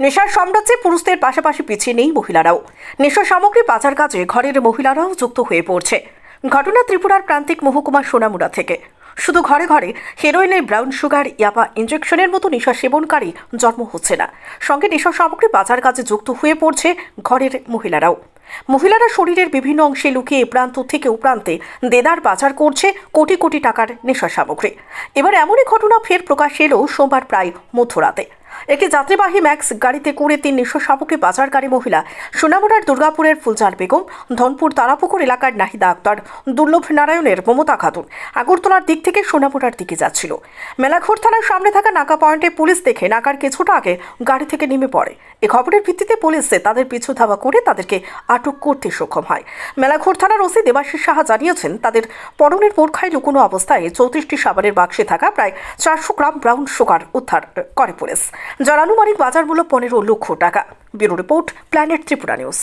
নেশার সাম্রাজ্যে পুরুষদের পাশাপাশি পিছিয়ে নেই মহিলারাও। নেশা সামগ্রী পাচার কাজে ঘরের মহিলারাও যুক্ত হয়ে পড়ছে। ঘটনা ত্রিপুরার প্রান্তিক মহকুমা সোনামুড়া থেকে। শুধু ঘরে ঘরে হেরোইনের ব্রাউন সুগার ইয়াপা ইঞ্জেকশনের মতো নেশা সেবনকারী জন্ম হচ্ছে না। সঙ্গে নেশা সামগ্রী পাচার কাজে যুক্ত হয়ে পড়ছে ঘরের মহিলারাও। মহিলারা শরীরের বিভিন্ন অংশে লুকিয়ে প্রান্ত থেকে প্রান্তে দেদার পাচার করছে কোটি কোটি টাকার নেশা সামগ্রী। এবার এমনই ঘটনা ফের প্রকাশ এলো সোমবার প্রায় মধ্যরাতে। একটি যাত্রীবাহী ম্যাক্স গাড়িতে করে তিন নেশা সামগ্রী পাচারকারী মহিলা সোনামুড়ার দুর্গাপুরের ফুলজার বেগম, ধনপুর তারাপুকুর এলাকার নাহিদা আক্তার, দুর্লভ নারায়ণের মমতা খাতুন আগরতলার দিক থেকে সোনামুড়ার দিকে যাচ্ছিল। মেলাঘোর থানার সামনে থাকা নাকা পয়েন্টে পুলিশ দেখে নাকার কিছুটা আগে গাড়ি থেকে নেমে পড়ে। এ খবরের ভিত্তিতে পুলিশ তাদের পিছু ধাওয়া করে তাদেরকে আটক করতে সক্ষম হয়। মেলাঘোর থানার ওসি দেবাশিস সাহা জানিয়েছেন, তাদের পরনের বোরখায় লুকোনো অবস্থায় চৌত্রিশটি সাবানের বাক্সে থাকা প্রায় চারশো গ্রাম ব্রাউন সুগার উদ্ধার করে পুলিশ। যার আনুমানিক বাজার মূল্য পনেরো লক্ষ টাকা। Bureau report planet Tripura news.